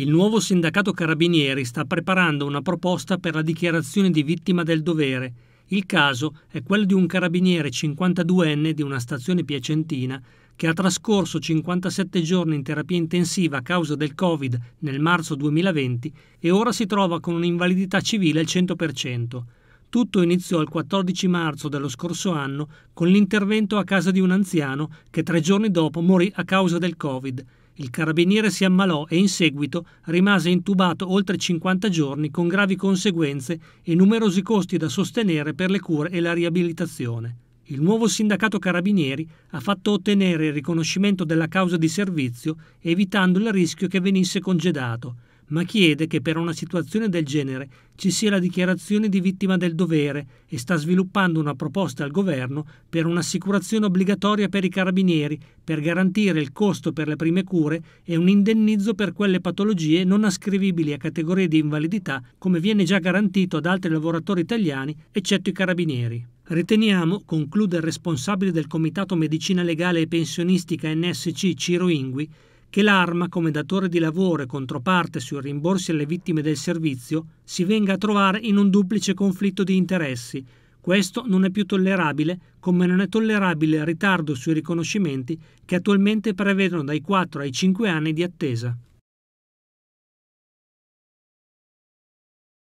Il nuovo sindacato carabinieri sta preparando una proposta per la dichiarazione di vittima del dovere. Il caso è quello di un carabiniere 52enne di una stazione piacentina che ha trascorso 57 giorni in terapia intensiva a causa del Covid nel marzo 2020 e ora si trova con un'invalidità civile al 100%. Tutto iniziò il 14 marzo dello scorso anno con l'intervento a casa di un anziano che tre giorni dopo morì a causa del Covid. Il carabiniere si ammalò e in seguito rimase intubato oltre 50 giorni con gravi conseguenze e numerosi costi da sostenere per le cure e la riabilitazione. Il nuovo sindacato carabinieri ha fatto ottenere il riconoscimento della causa di servizio evitando il rischio che venisse congedato ma chiede che per una situazione del genere ci sia la dichiarazione di vittima del dovere e sta sviluppando una proposta al governo per un'assicurazione obbligatoria per i carabinieri per garantire il costo per le prime cure e un indennizzo per quelle patologie non ascrivibili a categorie di invalidità come viene già garantito ad altri lavoratori italiani eccetto i carabinieri. Riteniamo, conclude il responsabile del Comitato Medicina Legale e Pensionistica NSC Ciro Ingui, che l'Arma, come datore di lavoro e controparte sui rimborsi alle vittime del servizio, si venga a trovare in un duplice conflitto di interessi. Questo non è più tollerabile, come non è tollerabile il ritardo sui riconoscimenti che attualmente prevedono dai 4 ai 5 anni di attesa.